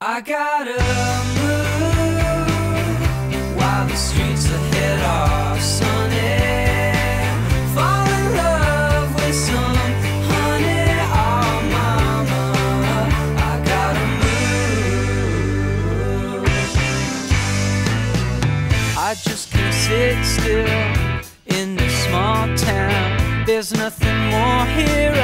I gotta move while the streets ahead are sunny. Fall in love with some honey, oh mama. I gotta move. I just can't sit still in this small town. There's nothing more here.